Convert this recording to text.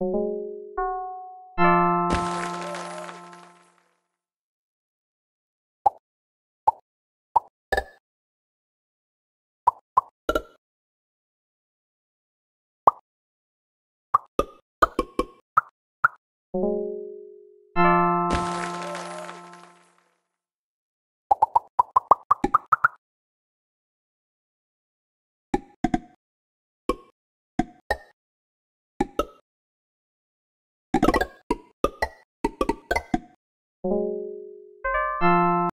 You